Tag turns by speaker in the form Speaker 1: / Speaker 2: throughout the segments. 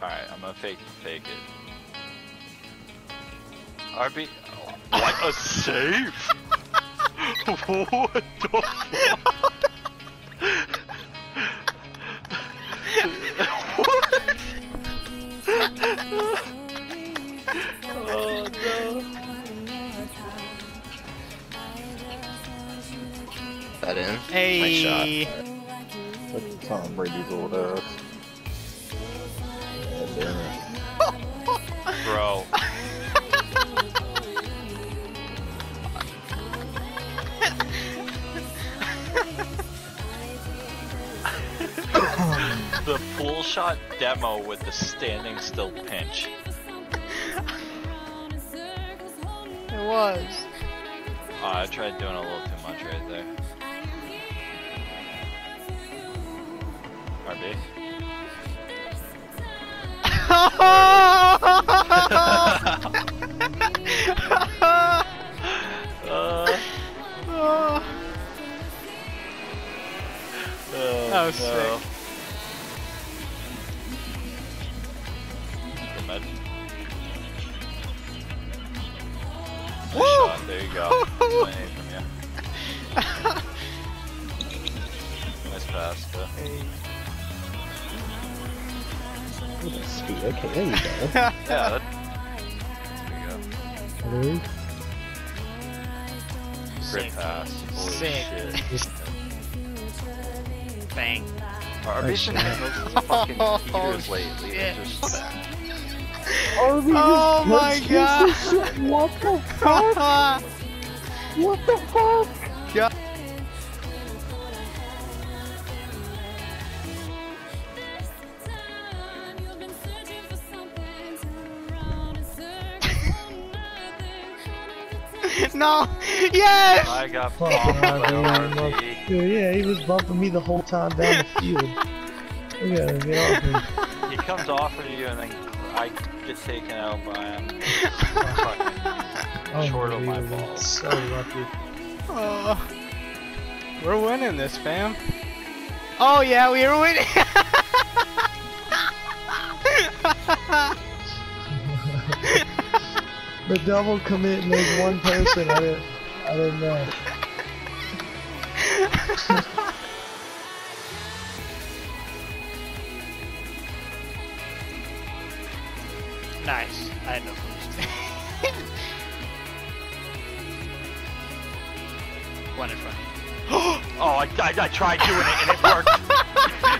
Speaker 1: Alright, I'm gonna fake fake it. RB. What a save! what the fuck? oh no.
Speaker 2: That in?
Speaker 3: Hey.
Speaker 4: That's Tom Brady's old ass.
Speaker 1: Bro. the pool shot demo with the standing still pinch.
Speaker 3: It was.
Speaker 1: Oh, I tried doing a little too much right there. RB. Uh,
Speaker 3: Oh,
Speaker 1: oh,
Speaker 3: That was
Speaker 1: no.
Speaker 3: sick.
Speaker 1: Good med. Nice
Speaker 3: Woo!
Speaker 1: shot, There you go. That's my aim from you. Nice pass, but
Speaker 3: Hey.
Speaker 4: Look at speed. Okay, there you go.
Speaker 1: yeah, that, there you go.
Speaker 4: Hello?
Speaker 1: Great pass. Holy
Speaker 3: Sick.
Speaker 1: shit.
Speaker 3: Bang.
Speaker 1: Our
Speaker 4: Nice
Speaker 1: been
Speaker 4: shot.
Speaker 1: hitting those fucking
Speaker 3: Oh,
Speaker 1: heaters lately. They're
Speaker 3: shit.
Speaker 1: just
Speaker 3: Oh my god.
Speaker 4: What the fuck? What the fuck?
Speaker 3: Yeah. no. Yes.
Speaker 1: I got oh,
Speaker 4: Fuck,
Speaker 1: bombed by.
Speaker 4: Dude, yeah, he was bumping me the whole time down the field. Look at him, get off me.
Speaker 1: He comes off of you and then I get taken out by him. Fucking short of my
Speaker 4: Unbelievable.
Speaker 1: balls.
Speaker 4: So lucky.
Speaker 3: Oh, we're winning this, fam. Oh yeah, we are winning.
Speaker 4: The double commit made one person. I didn't. I didn't know.
Speaker 3: nice. I had no boost. One in front.
Speaker 1: Oh, I, I, I tried doing it and it worked.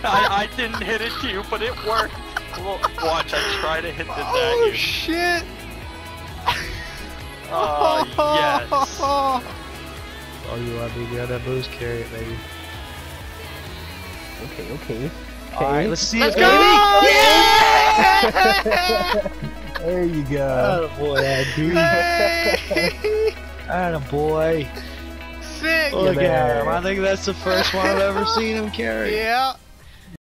Speaker 1: I, I didn't hit it to you, but it worked. Well, watch, I try to hit the
Speaker 3: Oh shit!
Speaker 1: Oh, yes.
Speaker 4: Oh, you want to get that boost? Carry it, baby. Okay, okay. Alright, let's see
Speaker 3: Let's
Speaker 4: it,
Speaker 3: go!
Speaker 4: baby.
Speaker 3: Yeah!
Speaker 4: There you go. Oh boy, that dude.
Speaker 3: Hey!
Speaker 4: Atta boy.
Speaker 3: Sick!
Speaker 4: Look at him. I think that's the first one I've ever seen him carry.
Speaker 3: Yeah.